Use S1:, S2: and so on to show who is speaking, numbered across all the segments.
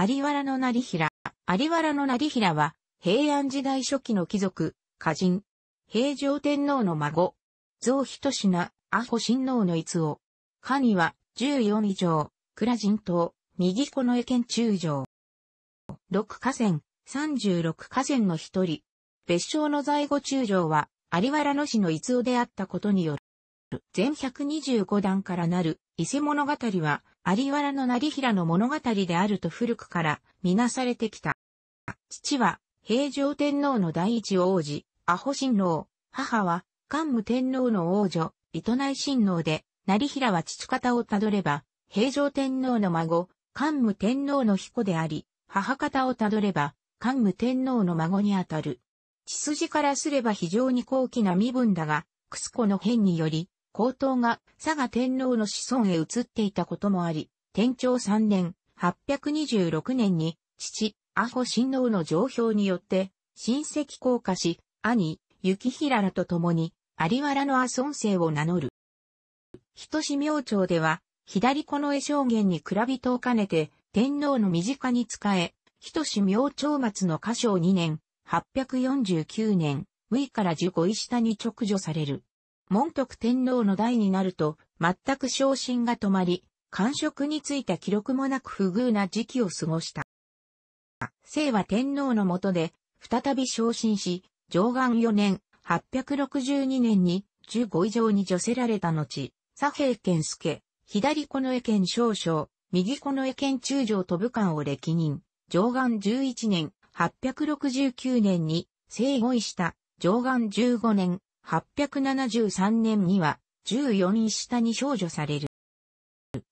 S1: 有原の成平。有原の成平は、平安時代初期の貴族、歌人。平城天皇の孫。造人品、アホ親王の逸王。家には、14以上、倉人島、右近衛県中将。六河川、36河川の一人。別称の在後中将は、有原の氏の逸王であったことによる。全125段からなる、伊勢物語は、有原の成平の物語であると古くからみなされてきた。父は、平城天皇の第一王子、アホ親王。母は、桓武天皇の王女、糸内親王で、成平は父方をたどれば、平城天皇の孫、桓武天皇の彦であり、母方をたどれば、桓武天皇の孫にあたる。血筋からすれば非常に高貴な身分だが、クスコの変により、皇統が佐賀天皇の子孫へ移っていたこともあり、天長3年、826年に、父、アホ親王の上表によって、親戚降下し、兄、雪平らと共に、有原の阿孫姓を名乗る。人志明朝では、左近衛証言に蔵人を兼ねて、天皇の身近に仕え、人志明朝末の歌唱2年、849年、6から15位下に直叙される。門徳天皇の代になると、全く昇進が止まり、官職についた記録もなく不遇な時期を過ごした。清和天皇の下で、再び昇進し、上岸4年、862年に、15以上に除せられた後、左平県助、左近衛県少将、右近衛県中将都武官を歴任、上岸11年、869年に、生後位した、上岸15年、873年には、14位下に少女される。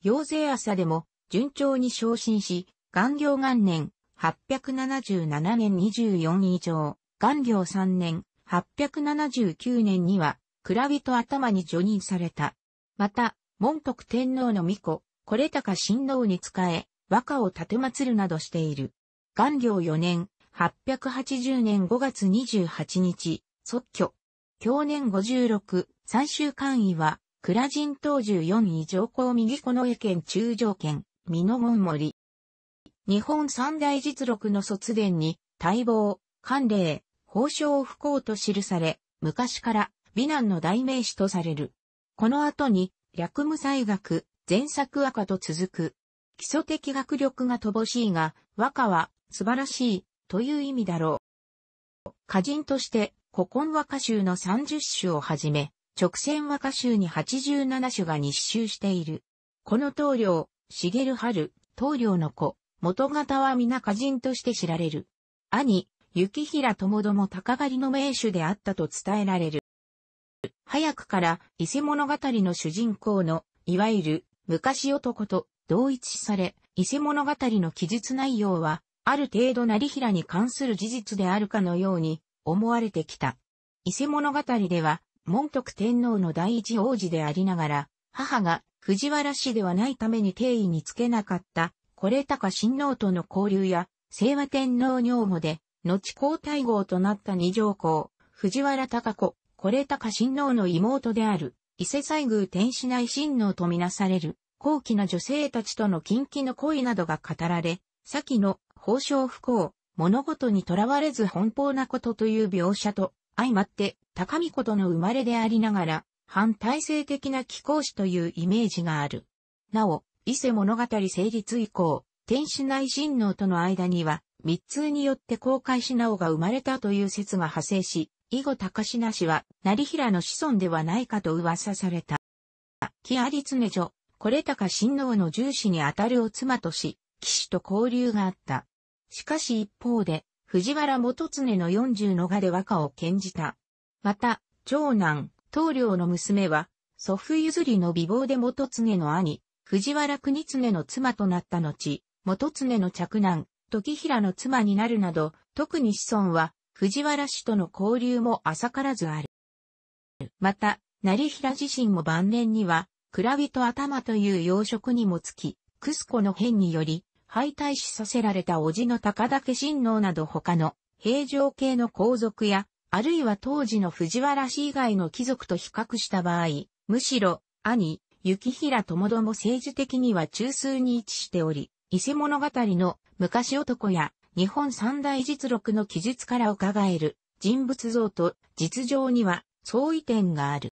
S1: 陽勢朝でも、順調に昇進し、元行元年、877年24位以上、元行3年、879年には、蔵人頭に除任された。また、門徳天皇の巫女、これ高親王に仕え、和歌を立て祀るなどしている。元行4年、880年5月28日、即居。去年56、最終官位は、倉人東14位上皇右近衛県中条県、美濃門森。日本三大実録の卒伝に、待望、関霊、宝生不幸と記され、昔から美男の代名詞とされる。この後に、略無才学、前作赤と続く。基礎的学力が乏しいが、和歌は素晴らしいという意味だろう。歌人として古今和歌集の30種をはじめ、直線和歌集に87種が日集している。この棟梁、茂春、棟梁の子、元方は皆歌人として知られる。兄、雪平友ども高狩りの名手であったと伝えられる。早くから伊勢物語の主人公の、いわゆる昔男と同一され、伊勢物語の記述内容は、ある程度成平に関する事実であるかのように思われてきた。伊勢物語では、門徳天皇の第一王子でありながら、母が藤原氏ではないために定位につけなかった、これ高親王との交流や、清和天皇女房で、後皇太后となった二条公、藤原高子、これ高親王の妹である、伊勢西宮天使内親王とみなされる、高貴な女性たちとの近畿の恋などが語られ、先の宝生不幸、物事にとらわれず奔放なことという描写と、相まって、高見ことの生まれでありながら、反体制的な貴公子というイメージがある。なお、伊勢物語成立以降、天使内親王との間には、密通によって公開し直が生まれたという説が派生し、以後高品氏は、成平の子孫ではないかと噂された。木有常女、これ高親王の重視にあたるお妻とし、騎士と交流があった。しかし一方で、藤原元常の40の画で和歌を献じた。また、長男、東領の娘は、祖父譲りの美貌で元常の兄、藤原国常の妻となった後、元常の着男、時平の妻になるなど、特に子孫は、藤原氏との交流も浅からずある。また、成平自身も晩年には、蔵人頭という養殖にもつき、クスコの変により、敗退死させられた叔父の高竹親王など他の平城系の皇族や、あるいは当時の藤原氏以外の貴族と比較した場合、むしろ、兄、雪平友ども政治的には中枢に位置しており、伊勢物語の昔男や日本三大実録の記述から伺える人物像と実情には相違点がある。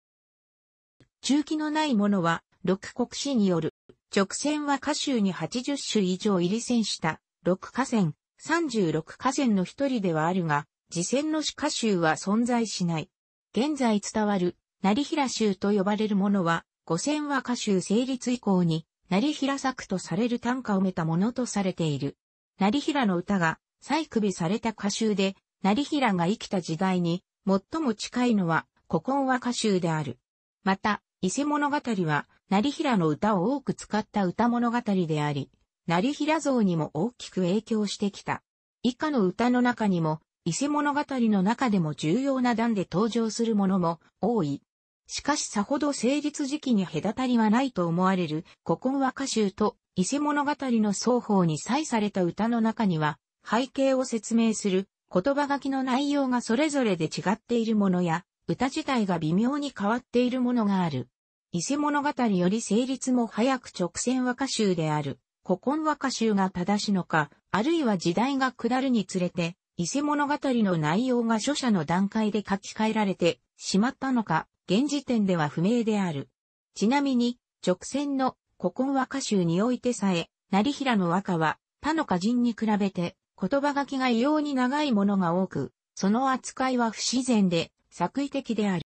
S1: 中期のないものは、六国史による、直線は歌集に80種以上入り線した六河川、36河川の一人ではあるが、次戦の歌集は存在しない。現在伝わる、成平集と呼ばれるものは、五千和歌集成立以降に、成平作とされる短歌を埋めたものとされている。成平の歌が、再首された歌集で、成平が生きた時代に、最も近いのは、古今和歌集である。また、伊勢物語は、成平の歌を多く使った歌物語であり、成平像にも大きく影響してきた。以下の歌の中にも、伊勢物語の中でも重要な段で登場するものも多い。しかしさほど成立時期に隔たりはないと思われる古今和歌集と伊勢物語の双方に採された歌の中には背景を説明する言葉書きの内容がそれぞれで違っているものや歌自体が微妙に変わっているものがある。伊勢物語より成立も早く直線和歌集である古今和歌集が正しのか、あるいは時代が下るにつれて伊勢物語の内容が書写の段階で書き換えられてしまったのか、現時点では不明である。ちなみに、直線の古今和歌集においてさえ、成平の和歌は他の歌人に比べて言葉書きが異様に長いものが多く、その扱いは不自然で作為的である。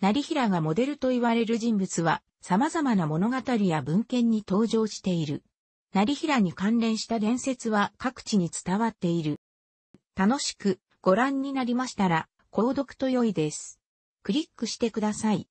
S1: 成平がモデルと言われる人物は様々な物語や文献に登場している。成平に関連した伝説は各地に伝わっている。楽しくご覧になりましたら、購読と良いです。クリックしてください。